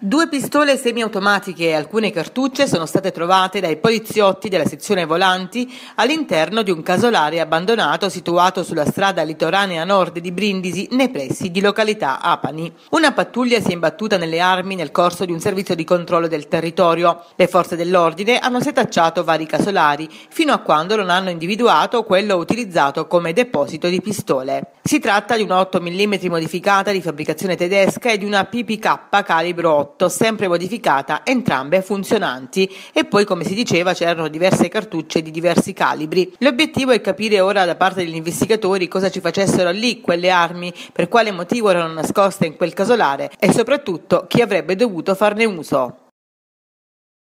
Due pistole semiautomatiche e alcune cartucce sono state trovate dai poliziotti della sezione volanti all'interno di un casolare abbandonato situato sulla strada litoranea nord di Brindisi nei pressi di località Apani. Una pattuglia si è imbattuta nelle armi nel corso di un servizio di controllo del territorio. Le forze dell'ordine hanno setacciato vari casolari fino a quando non hanno individuato quello utilizzato come deposito di pistole. Si tratta di una 8 mm modificata di fabbricazione tedesca e di una PPK calibro 8, sempre modificata, entrambe funzionanti. E poi, come si diceva, c'erano diverse cartucce di diversi calibri. L'obiettivo è capire ora da parte degli investigatori cosa ci facessero lì quelle armi, per quale motivo erano nascoste in quel casolare e soprattutto chi avrebbe dovuto farne uso.